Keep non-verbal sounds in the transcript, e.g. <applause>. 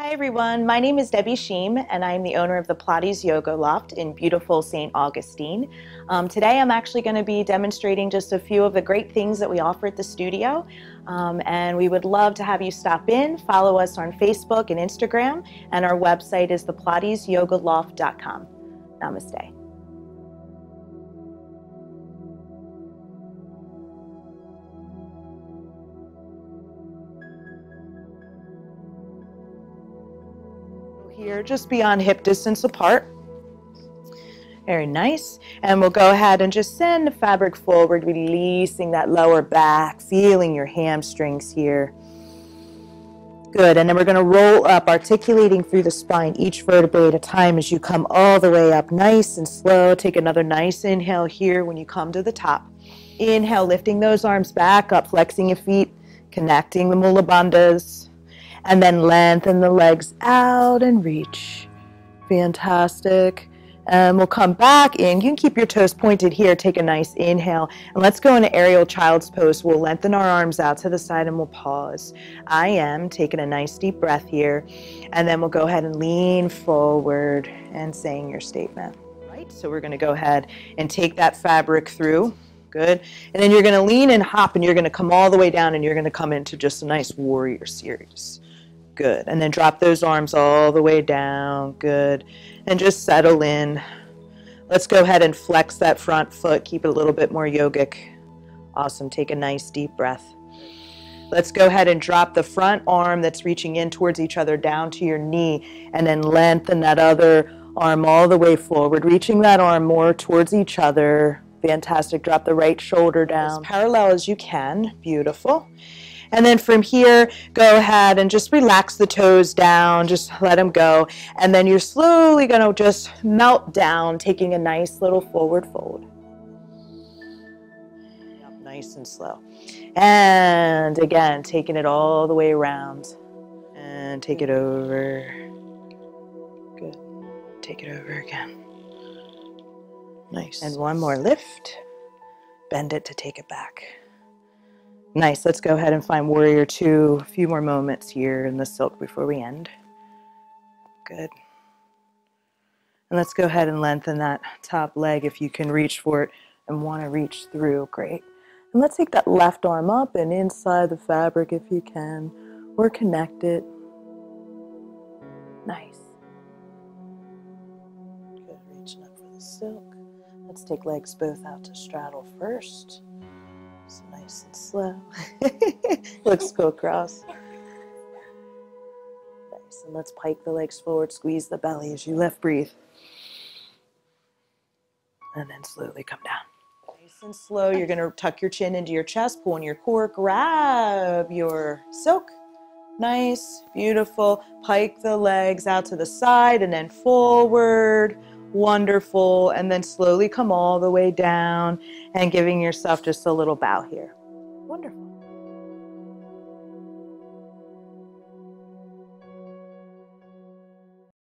Hi everyone, my name is Debbie Sheme and I'm the owner of the Pilates Yoga Loft in beautiful St. Augustine. Um, today I'm actually going to be demonstrating just a few of the great things that we offer at the studio um, and we would love to have you stop in, follow us on Facebook and Instagram and our website is thepilatesYogaLoft.com. Namaste. Here, just beyond hip distance apart. Very nice. And we'll go ahead and just send the fabric forward, releasing that lower back, feeling your hamstrings here. Good. And then we're going to roll up, articulating through the spine, each vertebrae at a time as you come all the way up, nice and slow. Take another nice inhale here when you come to the top. Inhale, lifting those arms back up, flexing your feet, connecting the mula bandhas and then lengthen the legs out and reach. Fantastic. And we'll come back in. You can keep your toes pointed here. Take a nice inhale. And let's go into aerial child's pose. We'll lengthen our arms out to the side and we'll pause. I am taking a nice deep breath here. And then we'll go ahead and lean forward and saying your statement. Right. So we're going to go ahead and take that fabric through. Good. And then you're going to lean and hop and you're going to come all the way down and you're going to come into just a nice warrior series. Good. And then drop those arms all the way down. Good. And just settle in. Let's go ahead and flex that front foot. Keep it a little bit more yogic. Awesome. Take a nice deep breath. Let's go ahead and drop the front arm that's reaching in towards each other down to your knee and then lengthen that other arm all the way forward, reaching that arm more towards each other. Fantastic. Drop the right shoulder down. As parallel as you can. Beautiful. And then from here, go ahead and just relax the toes down, just let them go. And then you're slowly going to just melt down, taking a nice little forward fold. Yep, nice and slow. And again, taking it all the way around. And take it over. Good. Take it over again. Nice. And one more lift. Bend it to take it back. Nice. Let's go ahead and find warrior two. A few more moments here in the silk before we end. Good. And let's go ahead and lengthen that top leg if you can reach for it and want to reach through. Great. And let's take that left arm up and inside the fabric if you can, or connect it. Nice. Good. Reaching up for the silk. Let's take legs both out to straddle first nice and slow. <laughs> Let's go across. Nice. And let's pike the legs forward, squeeze the belly as you lift, breathe. And then slowly come down. Nice and slow. You're going to tuck your chin into your chest, pull in your core, grab your silk. Nice, beautiful. Pike the legs out to the side and then forward wonderful and then slowly come all the way down and giving yourself just a little bow here Wonderful.